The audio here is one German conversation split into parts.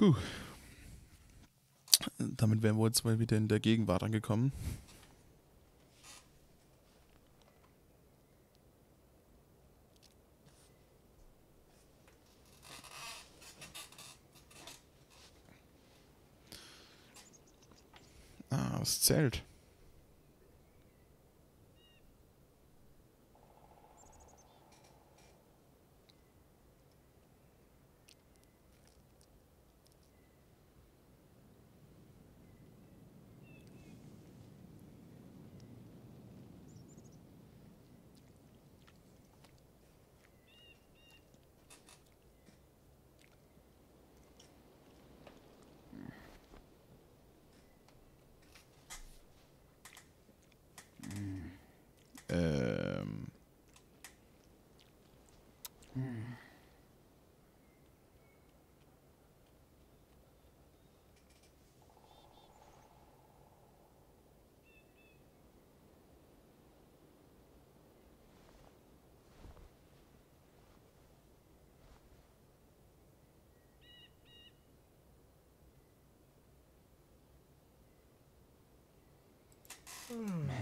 Puh. Damit wären wir jetzt mal wieder in der Gegenwart angekommen. Ah, das Zelt. Ähm. Man.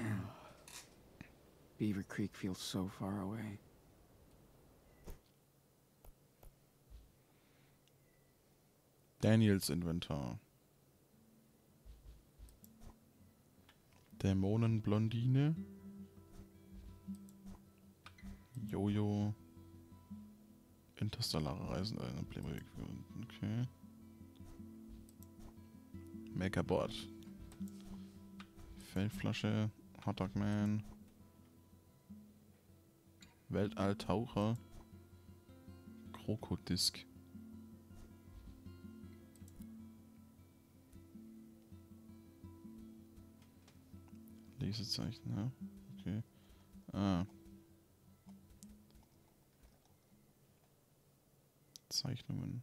Beaver Creek feels so far away. Daniels Inventar. Dämonenblondine. Jojo. Interstellare Reisen. Äh, Playmobil. Okay. Megabot. Feldflasche. Hotdog Man. Weltalltaucher. Krokodisk. Lesezeichen, ja. Okay. Ah. Zeichnungen.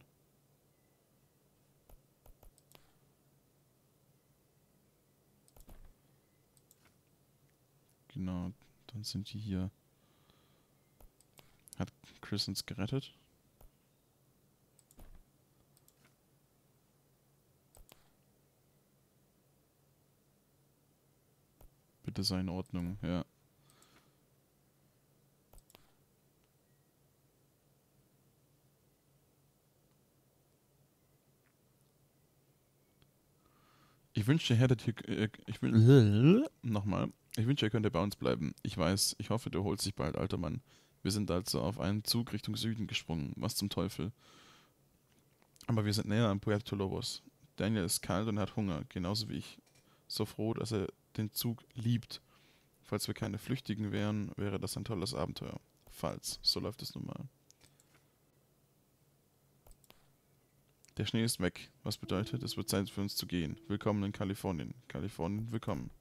Genau, dann sind die hier. Hat Chris uns gerettet? Bitte sei in Ordnung, ja. Ich wünschte, ihr hättet hier. Ich will. Nochmal. Ich wünsche, ihr könntet bei uns bleiben. Ich weiß, ich hoffe, du holst dich bald, alter Mann. Wir sind also auf einen Zug Richtung Süden gesprungen. Was zum Teufel. Aber wir sind näher an Puerto Lobos. Daniel ist kalt und hat Hunger, genauso wie ich. So froh, dass er den Zug liebt. Falls wir keine Flüchtigen wären, wäre das ein tolles Abenteuer. Falls, so läuft es nun mal. Der Schnee ist weg, was bedeutet, es wird Zeit für uns zu gehen. Willkommen in Kalifornien. Kalifornien, willkommen.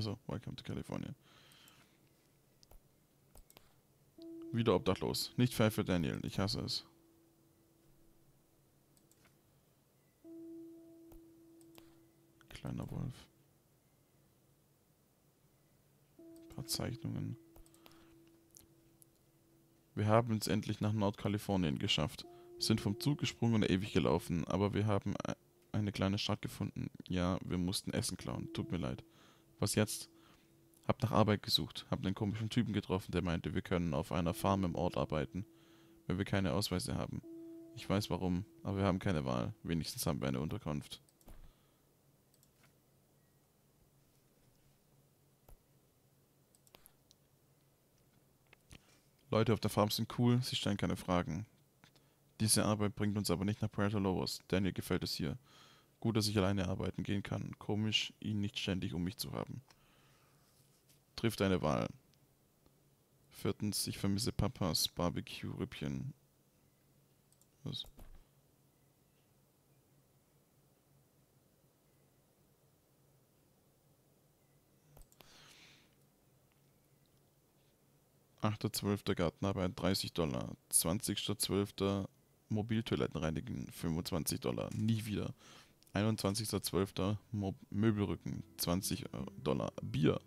Also, welcome to California. Wieder obdachlos. Nicht fair für Daniel. Ich hasse es. Kleiner Wolf. Ein paar Zeichnungen. Wir haben es endlich nach Nordkalifornien geschafft. Sind vom Zug gesprungen und ewig gelaufen, aber wir haben e- eine kleine Stadt gefunden. Ja, wir mussten Essen klauen. Tut mir leid. Was jetzt? Hab nach Arbeit gesucht, hab einen komischen Typen getroffen, der meinte, wir können auf einer Farm im Ort arbeiten, wenn wir keine Ausweise haben. Ich weiß warum, aber wir haben keine Wahl. Wenigstens haben wir eine Unterkunft. Leute auf der Farm sind cool, sie stellen keine Fragen. Diese Arbeit bringt uns aber nicht nach Puerto Lobos. Daniel gefällt es hier. Gut, dass ich alleine arbeiten gehen kann. Komisch, ihn nicht ständig um mich zu haben. Trifft eine Wahl. Viertens, ich vermisse Papas Barbecue-Rippchen. Was? Achter, Gartenarbeit 30 Dollar. 20.12. Mobiltoiletten reinigen 25 Dollar. Nie wieder. 21.12. Mo Möbelrücken 20 Euro- Dollar. Bier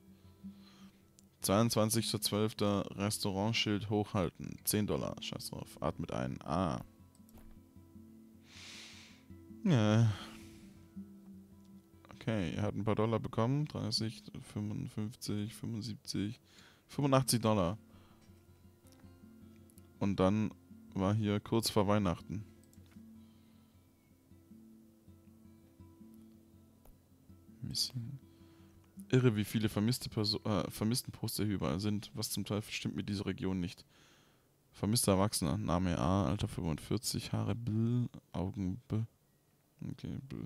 22.12. Restaurantschild hochhalten. 10 Dollar. Scheiß drauf. Atmet ein. Ah. Ja. Okay, er hat ein paar Dollar bekommen. 30, 55, 75, 85 Dollar. Und dann war hier kurz vor Weihnachten. Missing. Irre, wie viele vermisste Perso äh, vermissten Poster hier überall sind. Was zum Teufel stimmt mit dieser Region nicht? Vermisster Erwachsener. Name A, Alter 45, Haare B, Augen B. Okay, B.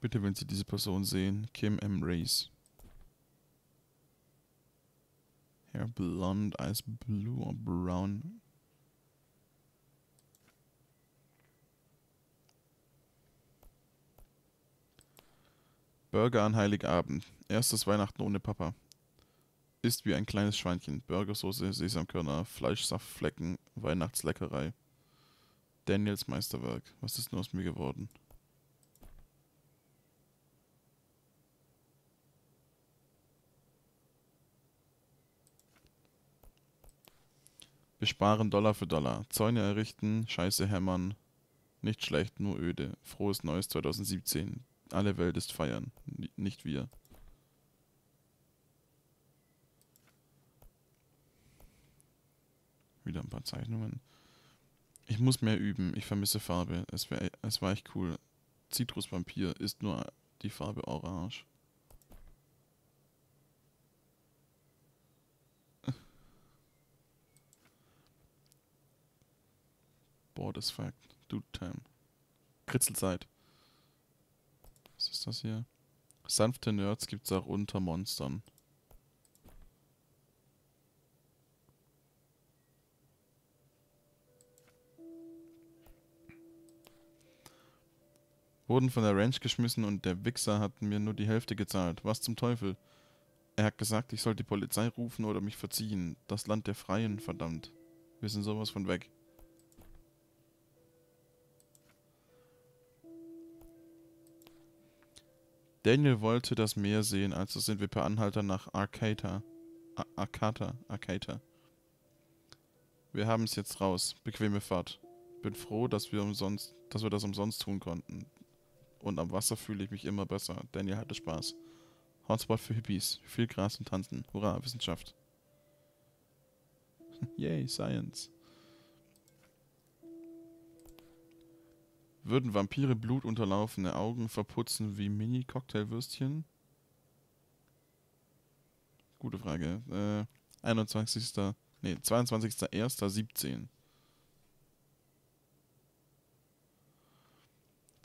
Bitte, wenn Sie diese Person sehen, Kim M. Race. Hair blond, eyes blue or brown. Burger an Heiligabend. Erstes Weihnachten ohne Papa. Ist wie ein kleines Schweinchen. Burgersoße, Sesamkörner, Fleischsaftflecken, Weihnachtsleckerei. Daniels Meisterwerk. Was ist nur aus mir geworden? Besparen Dollar für Dollar. Zäune errichten, Scheiße hämmern. Nicht schlecht, nur öde. Frohes Neues 2017. Alle Welt ist feiern, nicht wir. Wieder ein paar Zeichnungen. Ich muss mehr üben. Ich vermisse Farbe. Es, wär, es war echt cool. Zitrusvampir ist nur die Farbe Orange. Board is fact. Dude time. Kritzelzeit. Was ist das hier? Sanfte Nerds gibt's auch unter Monstern. Wurden von der Ranch geschmissen und der Wichser hat mir nur die Hälfte gezahlt. Was zum Teufel? Er hat gesagt, ich soll die Polizei rufen oder mich verziehen. Das Land der Freien, verdammt. Wir sind sowas von weg. Daniel wollte das Meer sehen, also sind wir per Anhalter nach Arcata. Arcata, Arcata. Wir haben es jetzt raus. Bequeme Fahrt. Bin froh, dass wir umsonst, dass wir das umsonst tun konnten. Und am Wasser fühle ich mich immer besser. Daniel hatte Spaß. Hotspot für Hippies. Viel Gras und Tanzen. Hurra, Wissenschaft. Yay, Science. Würden Vampire blutunterlaufene Augen verputzen wie Mini-Cocktailwürstchen? Gute Frage. Äh, 21. Nee, 22.01.17.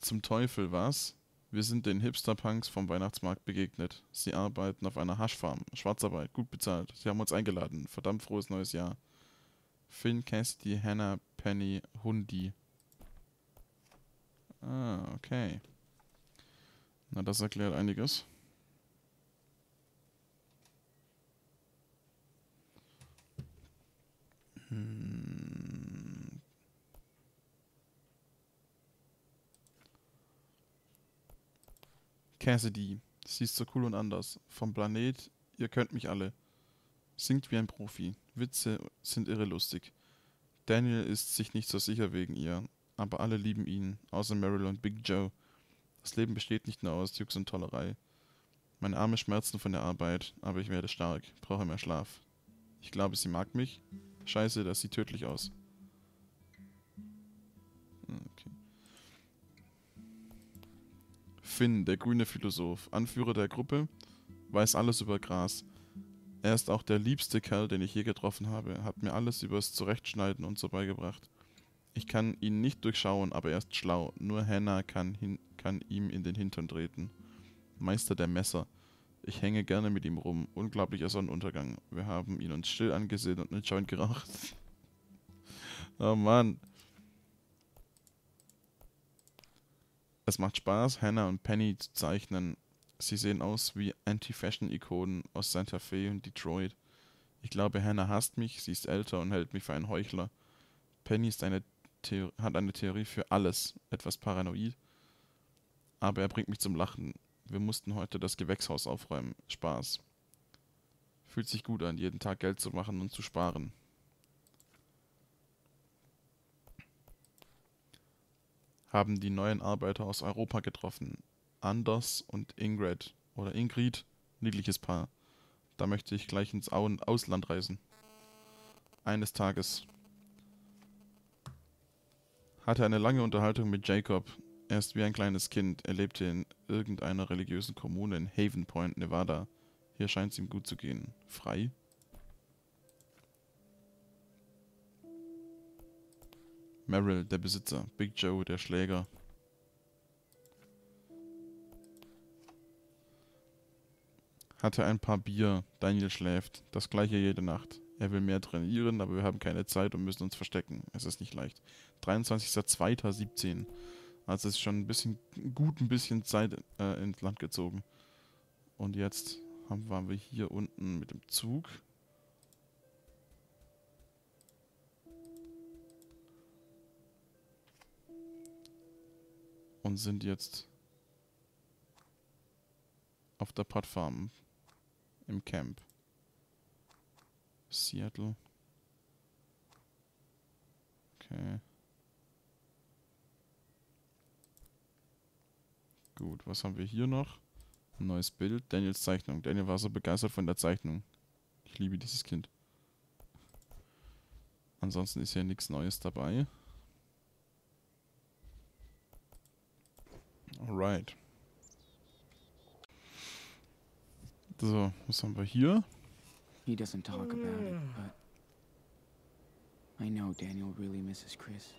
Zum Teufel was? Wir sind den Hipster-Punks vom Weihnachtsmarkt begegnet. Sie arbeiten auf einer Haschfarm. Schwarzarbeit, gut bezahlt. Sie haben uns eingeladen. Verdammt frohes neues Jahr. Finn, Cassidy, Hannah, Penny, Hundi. Ah, okay. Na, das erklärt einiges. Hm. Cassidy. Sie ist so cool und anders. Vom Planet, ihr könnt mich alle. Singt wie ein Profi. Witze sind irre lustig. Daniel ist sich nicht so sicher wegen ihr aber alle lieben ihn, außer Meryl und Big Joe. Das Leben besteht nicht nur aus Jux und Tollerei. Meine Arme schmerzen von der Arbeit, aber ich werde stark, brauche mehr Schlaf. Ich glaube, sie mag mich. Scheiße, das sieht tödlich aus. Okay. Finn, der grüne Philosoph, Anführer der Gruppe, weiß alles über Gras. Er ist auch der liebste Kerl, den ich je getroffen habe, hat mir alles übers Zurechtschneiden und so beigebracht. Ich kann ihn nicht durchschauen, aber er ist schlau. Nur Hannah kann, hin, kann ihm in den Hintern treten. Meister der Messer. Ich hänge gerne mit ihm rum. Unglaublicher Sonnenuntergang. Wir haben ihn uns still angesehen und einen Joint geraucht. oh Mann. Es macht Spaß, Hannah und Penny zu zeichnen. Sie sehen aus wie Anti-Fashion-Ikonen aus Santa Fe und Detroit. Ich glaube, Hannah hasst mich, sie ist älter und hält mich für einen Heuchler. Penny ist eine Theor hat eine Theorie für alles, etwas paranoid. Aber er bringt mich zum Lachen. Wir mussten heute das Gewächshaus aufräumen. Spaß. Fühlt sich gut an, jeden Tag Geld zu machen und zu sparen. Haben die neuen Arbeiter aus Europa getroffen. Anders und Ingrid oder Ingrid, niedliches Paar. Da möchte ich gleich ins Au Ausland reisen. Eines Tages. Hatte eine lange Unterhaltung mit Jacob. Er ist wie ein kleines Kind. Er lebte in irgendeiner religiösen Kommune in Haven Point, Nevada. Hier scheint es ihm gut zu gehen. Frei? Merrill, der Besitzer. Big Joe, der Schläger. Hatte ein paar Bier. Daniel schläft. Das gleiche jede Nacht. Er will mehr trainieren, aber wir haben keine Zeit und müssen uns verstecken. Es ist nicht leicht. 23.02.17. Also ist schon ein bisschen, gut ein bisschen Zeit äh, ins Land gezogen. Und jetzt haben, waren wir hier unten mit dem Zug. Und sind jetzt auf der Plattform im Camp. Seattle. Okay. Gut, was haben wir hier noch? Ein neues Bild. Daniels Zeichnung. Daniel war so begeistert von der Zeichnung. Ich liebe dieses Kind. Ansonsten ist hier nichts Neues dabei. Alright. So, was haben wir hier? He doesn't talk about it, mm. but I know Daniel really misses Chris.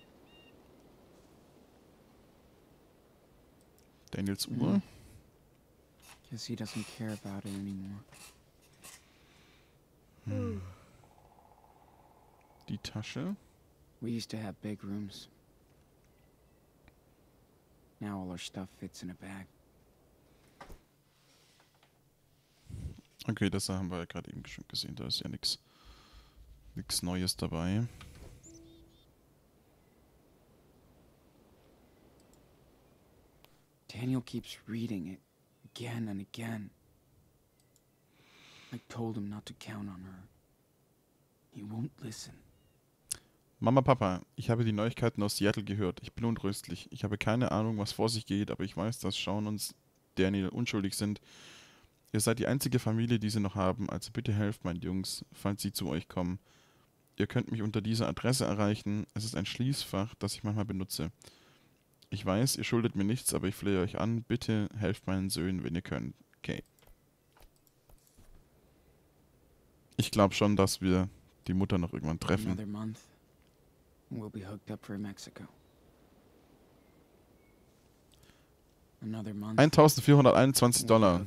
Daniels. Uhr. Mm-hmm. Guess he doesn't care about it anymore. Hmm. Hmm. Hm. Die Tasche. We used to have big rooms. Now all our stuff fits in a bag. Okay, das haben wir ja gerade eben schon gesehen. Da ist ja nichts nichts Neues dabei. Daniel keeps reading it again and again. I told him not to count on her. He won't listen. Mama, Papa, ich habe die Neuigkeiten aus Seattle gehört. Ich bin untröstlich. Ich habe keine Ahnung, was vor sich geht, aber ich weiß, dass Sean und Daniel unschuldig sind. Ihr seid die einzige Familie, die sie noch haben, also bitte helft meinen Jungs, falls sie zu euch kommen. Ihr könnt mich unter dieser Adresse erreichen. Es ist ein Schließfach, das ich manchmal benutze. Ich weiß, ihr schuldet mir nichts, aber ich flehe euch an, bitte helft meinen Söhnen, wenn ihr könnt. Okay. Ich glaube schon, dass wir die Mutter noch irgendwann treffen. We'll be hooked up for Mexico. Another month. and 1421 we'll be Dollar.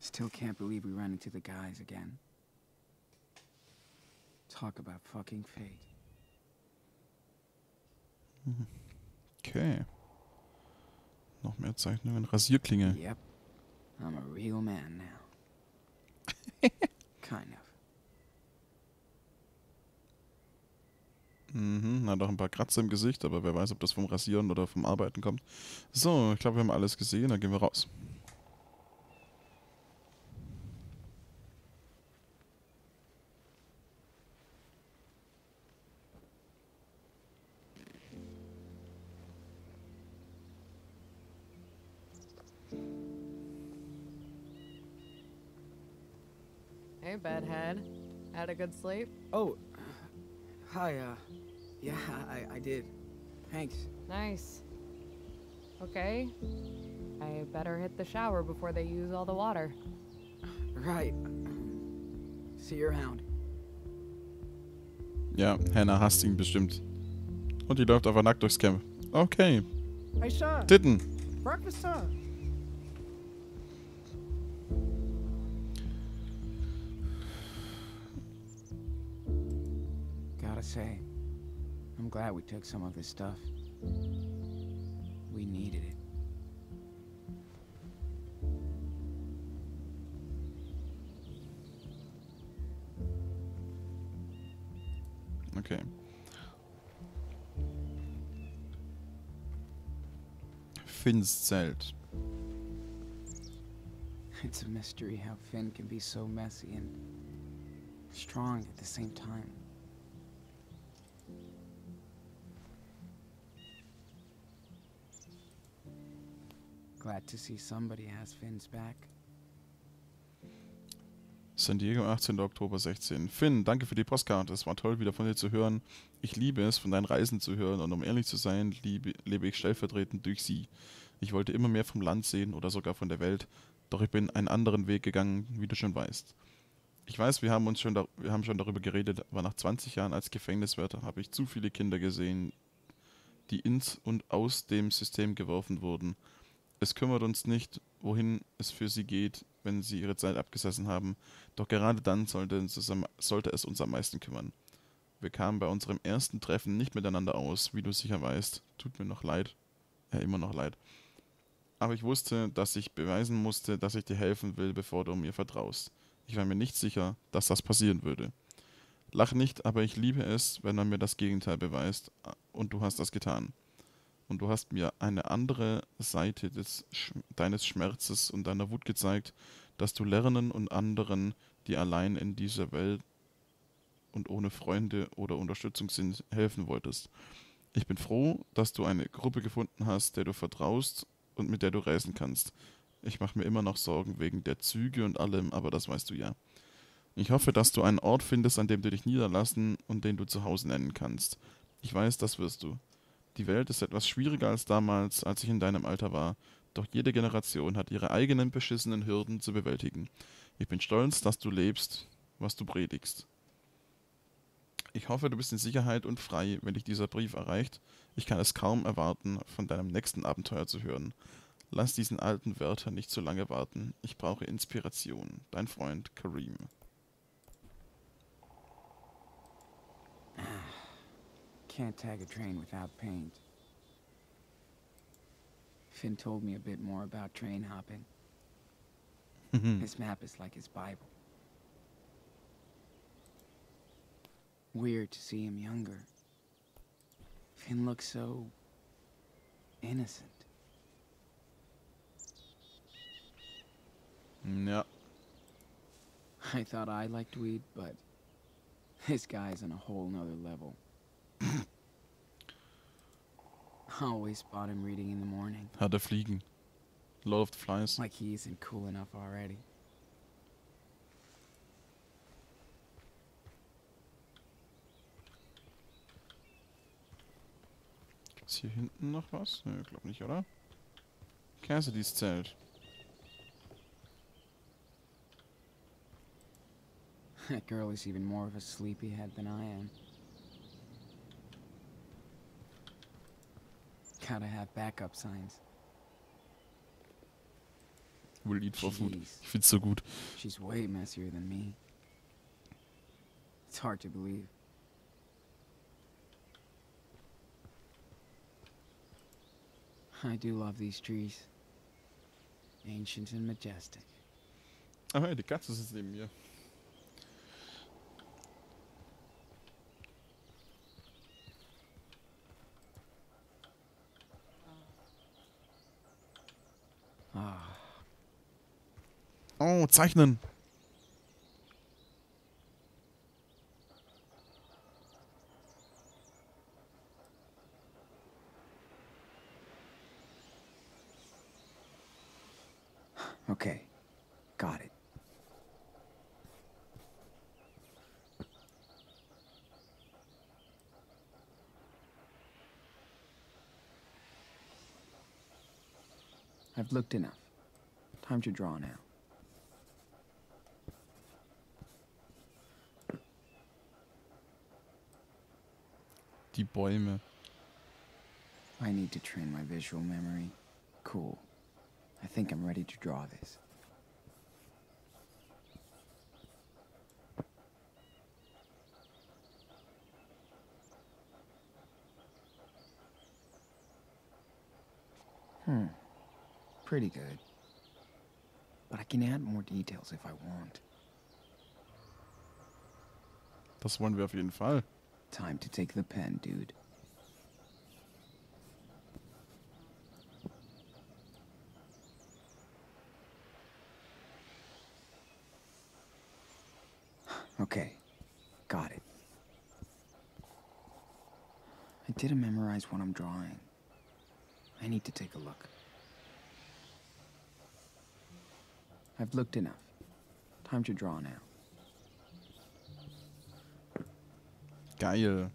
Still can't believe we ran into the guys again. Talk about fucking fate. Okay. Noch mehr Zeichnungen. Rasierklinge. Yep. I'm a real man now. kind of. Mhm, hat auch ein paar Kratzer im Gesicht, aber wer weiß, ob das vom Rasieren oder vom Arbeiten kommt. So, ich glaube, wir haben alles gesehen, dann gehen wir raus. Hey, bedhead. Had a good sleep? Oh, hi, uh, yeah, I, I did. Thanks. Nice. Okay. I better hit the shower before they use all the water. Right. See you around. Ja, Hannah hasst ihn bestimmt. Und die läuft einfach nackt durchs Camp. Okay, Hey, Sean, Titten. breakfast time. Gotta say, I'm glad we took some of this stuff. We needed it. Okay. Finns Zelt. It's a mystery how Finn can be so messy and strong at the same time. Glad to see somebody has Finn's back. San Diego, 18. Oktober 16. Finn, danke für die Postkarte. Es war toll, wieder von dir zu hören. Ich liebe es, von deinen Reisen zu hören und um ehrlich zu sein, liebe, lebe ich stellvertretend durch sie. Ich wollte immer mehr vom Land sehen oder sogar von der Welt, doch ich bin einen anderen Weg gegangen, wie du schon weißt. Ich weiß, wir haben uns schon, wir haben schon darüber geredet, aber nach 20 Jahren als Gefängniswärter habe ich zu viele Kinder gesehen, die ins und aus dem System geworfen wurden. Es kümmert uns nicht, wohin es für sie geht, wenn sie ihre Zeit abgesessen haben, doch gerade dann sollte es, sollte es uns am meisten kümmern. Wir kamen bei unserem ersten Treffen nicht miteinander aus, wie du sicher weißt. Tut mir noch leid. Ja, immer noch leid. Aber ich wusste, dass ich beweisen musste, dass ich dir helfen will, bevor du mir vertraust. Ich war mir nicht sicher, dass das passieren würde. Lach nicht, aber ich liebe es, wenn man mir das Gegenteil beweist, und du hast das getan. Und du hast mir eine andere Seite des, deines Schmerzes und deiner Wut gezeigt, dass du lernen und anderen, die allein in dieser Welt und ohne Freunde oder Unterstützung sind, helfen wolltest. Ich bin froh, dass du eine Gruppe gefunden hast, der du vertraust und mit der du reisen kannst. Ich mache mir immer noch Sorgen wegen der Züge und allem, aber das weißt du ja. Ich hoffe, dass du einen Ort findest, an dem du dich niederlassen und den du zu Hause nennen kannst. Ich weiß, das wirst du. Die Welt ist etwas schwieriger als damals, als ich in deinem Alter war, doch jede Generation hat ihre eigenen beschissenen Hürden zu bewältigen. Ich bin stolz, dass du lebst, was du predigst. Ich hoffe, du bist in Sicherheit und frei, wenn dich dieser Brief erreicht. Ich kann es kaum erwarten, von deinem nächsten Abenteuer zu hören. Lass diesen alten Wörter nicht zu lange warten. Ich brauche Inspiration. Dein Freund Kareem. Can't tag a train without paint. Finn told me a bit more about train hopping. Mm-hmm. his map is like his Bible. Weird to see him younger. Finn looks so... innocent. Ja. I thought I liked weed, but this guy's on a whole nother level. Always spot him reading in the morning. Hat er fliegen. Lord of the Flies. Like he isn't cool enough already. Ist hier hinten noch was? Nö, glaub nicht, oder? Cassidys Zelt. That girl is even more of a sleepyhead than I am. Gotta have backup signs. Will eat for food. Jeez. Ich find's so gut. She's way messier than me. It's hard to believe. I do love these trees. Ancient and majestic. Ah, hey, die Katze sitzt neben mir. Oh, zeichnen. okay. Got it. I've looked enough. Time to draw now. Die Bäume. I need to train my visual memory. Cool. I think I'm ready to draw this. Hmm. Pretty good. But I can add more details if I want. Das wollen wir auf jeden Fall. Time to take the pen, dude. Okay, got it. I didn't memorize what I'm drawing. I need to take a look. I've looked enough. Time to draw now. Geil.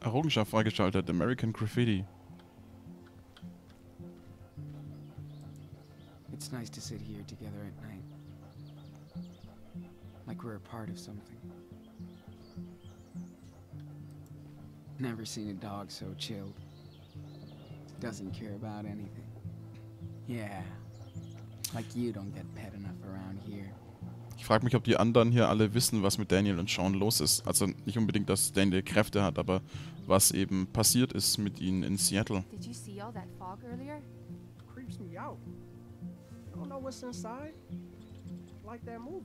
Errungenschaft freigeschaltet. American Graffiti. It's nice to sit here together at night. Like we're a part of something. Never seen a dog so chilled. Doesn't care about anything. Yeah. Like you don't get pet enough around here. Ich frage mich, ob die anderen hier alle wissen, was mit Daniel und Sean los ist. Also nicht unbedingt, dass Daniel Kräfte hat, aber was eben passiert ist mit ihnen in Seattle. Did you see all that fog earlier? Creeps me out. I don't know what's inside. Like that movie.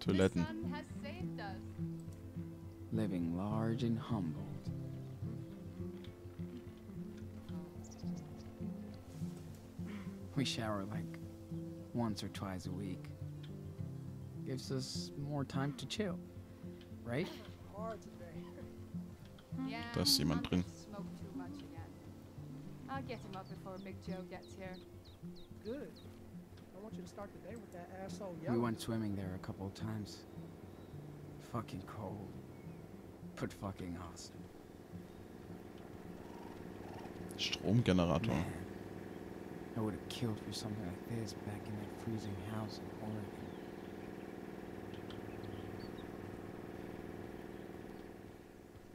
Toiletten. The sun has saved us. Living large and humbled. We shower like once or twice a week. Gives us more time to chill, right? Hard today. Yeah, Da ist jemand I'm drin. gonna Smoke too much again. I'll get him up before Big Joe gets here. Good. I want you to start the day with that asshole We went swimming there a couple of times. Fucking cold. But fucking awesome. Stromgenerator. Man, I would have killed for something like this back in that freezing house in Oregon.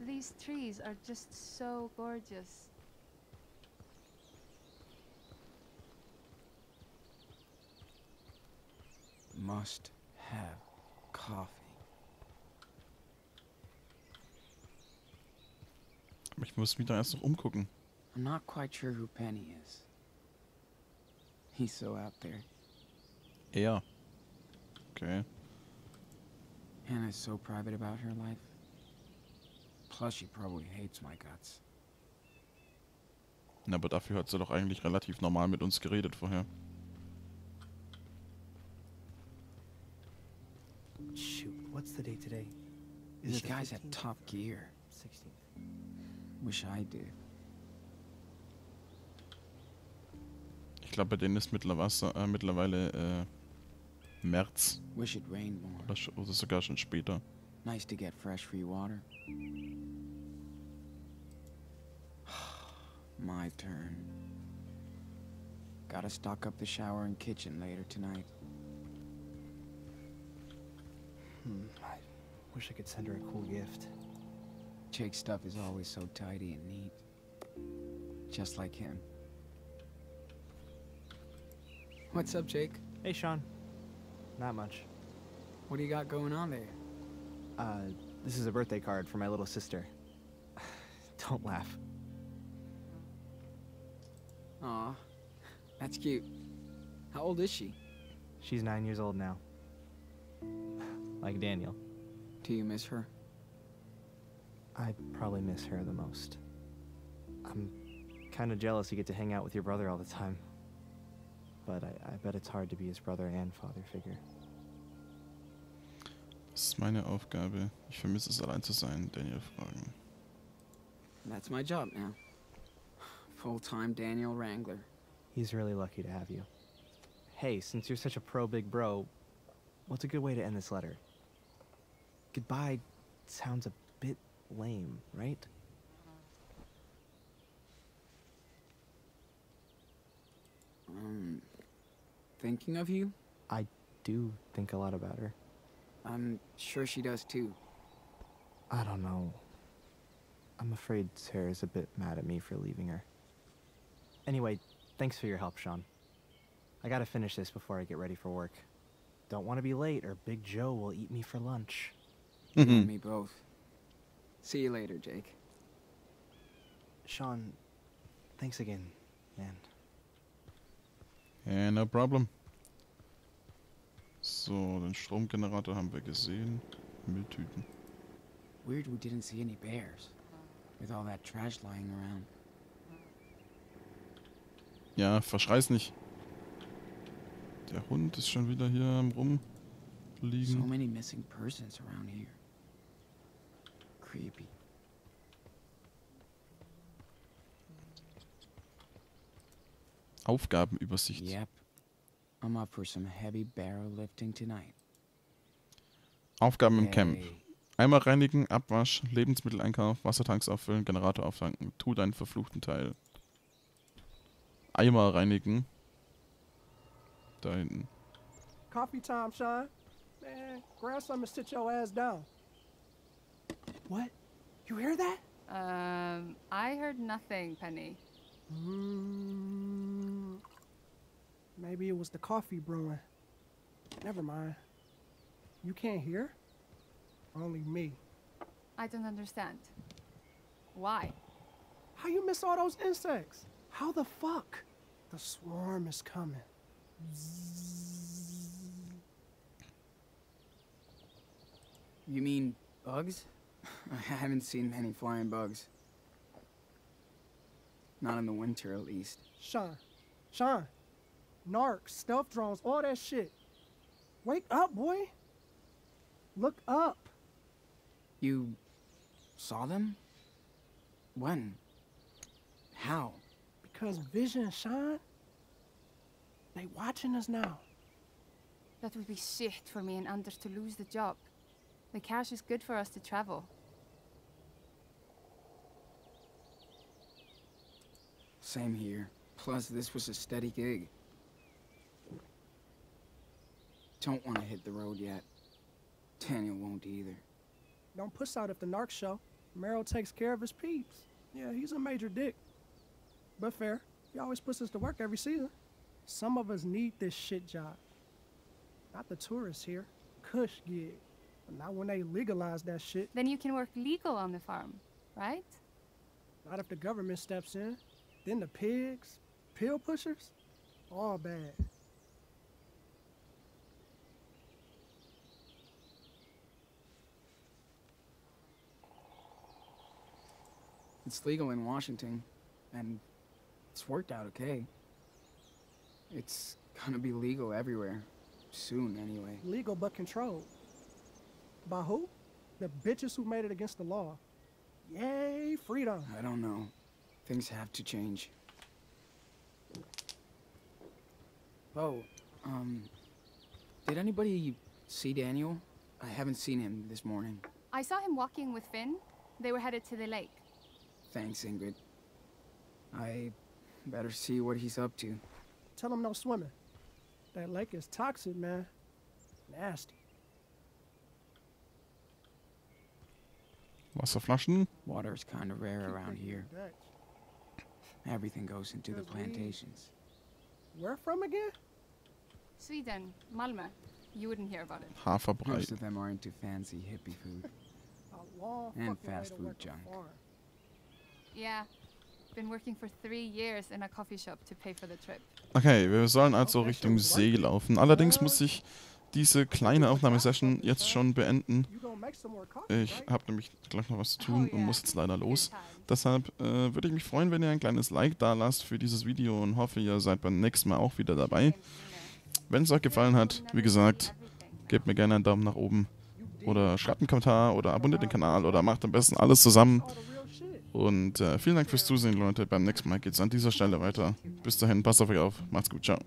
These trees are just so gorgeous. Must have coffee. Aber ich muss mich da erst noch umgucken. I'm not quite sure who Penny is. He's so out there. Er. Okay. Hannah's so private about her life. Plus, she probably hates my guts. Na, aber dafür hat sie doch eigentlich relativ normal mit uns geredet vorher. Shoot, what's the date today? Is These guys had 15th? top gear. 16th. Wish I did. Ich glaube, bei denen ist mittlerweile, äh, mittlerweile äh, März Wish it rained more. oder, oder sogar schon später. Nice to get fresh free water. My turn. Gotta stock up the shower and kitchen later tonight. Hmm, I wish I could send her a cool gift. Jake's stuff is always so tidy and neat. Just like him. What's up, Jake? Hey, Sean. Not much. What do you got going on there? Uh, this is a birthday card for my little sister. Don't laugh. Aw, that's cute. How old is she? She's nine years old now. Like Daniel. Do you miss her? I probably miss her the most. I'm kind of jealous you get to hang out with your brother all the time. But I, I bet it's hard to be his brother and father figure. Das ist meine Aufgabe. Ich vermisse es, allein zu sein. Daniel fragen. That's my job now. Full-time Daniel Wrangler. He's really lucky to have you. Hey, since you're such a pro big bro, what's a good way to end this letter? Goodbye sounds a bit lame, right? Um, thinking of you? I do think a lot about her. I'm sure she does too. I don't know. I'm afraid Sarah's a bit mad at me for leaving her. Anyway, thanks for your help, Sean. I gotta finish this before I get ready for work. Don't want to be late or Big Joe will eat me for lunch. You and mm-hmm. me both. See you later, Jake. Sean, thanks again, man. Ja, no problem. So, den Stromgenerator haben wir gesehen. Mülltüten. Weird we didn't see any bears. With all that trash lying around. Ja, verschrei's nicht. Der Hund ist schon wieder hier am So rumliegen. many missing persons around here. Creepy. Aufgabenübersicht. Yep. I'm up for some heavy barrel lifting tonight. Aufgaben im Camp. Eimer reinigen, Abwasch, Lebensmitteleinkauf, Wassertanks auffüllen, Generator auftanken. Tu deinen verfluchten Teil. Eimer reinigen. Da hinten. Coffee time, Sean. Man, some and sit your ass down. What? You hear that? Um, I heard nothing, Penny. Mm, maybe it was the coffee brewing. Never mind. You can't hear? Only me. I don't understand. Why? How you miss all those insects? How the fuck? The swarm is coming. You mean bugs? I haven't seen many flying bugs. Not in the winter, at least. Sean, Sean, narcs, stealth drones, all that shit. Wake up, boy. Look up. You saw them? When? How? Because vision, Sean. They watching us now. That would be shit for me and Anders to lose the job. The cash is good for us to travel. Same here. Plus, this was a steady gig. Don't want to hit the road yet. Daniel won't either. Don't puss out if the narc show. Merrill takes care of his peeps. Yeah, he's a major dick. But fair. He always puts us to work every season. Some of us need this shit job. Not the tourists here. Cush gig. But not when they legalize that shit. Then you can work legal on the farm, right? Not if the government steps in. Then the pigs, pill pushers, all bad. It's legal in Washington, and it's worked out okay. It's gonna be legal everywhere. Soon, anyway. Legal but controlled. By who? The bitches who made it against the law. Yay, freedom. I don't know. Things have to change. Oh, um, did anybody see Daniel? I haven't seen him this morning. I saw him walking with Finn. They were headed to the lake. Thanks, Ingrid. I better see what he's up to. Tell him no swimming. That lake is toxic, man. Nasty. Wasserflaschen. Water is kind of rare around here. Everything goes into the Does we- plantations. Where from again? Sweden, Malmö. You wouldn't hear about it. Haferbrei. Most of them are into fancy hippie food. And fast food work a junk. Yeah. Been working for three years in a coffee shop to pay for the trip. Okay, wir sollen also Richtung See laufen. Allerdings muss ich diese kleine Aufnahmesession jetzt schon beenden. Ich habe nämlich gleich noch was zu Oh, tun und yeah. muss jetzt leider los. Deshalb äh, würde ich mich freuen, wenn ihr ein kleines Like da lasst für dieses Video und hoffe, ihr seid beim nächsten Mal auch wieder dabei. Wenn es euch gefallen hat, wie gesagt, gebt mir gerne einen Daumen nach oben oder schreibt einen Kommentar oder abonniert den Kanal oder macht am besten alles zusammen. Und äh, vielen Dank fürs Zusehen, Leute. Beim nächsten Mal geht es an dieser Stelle weiter. Bis dahin, passt auf euch auf. Macht's gut, ciao.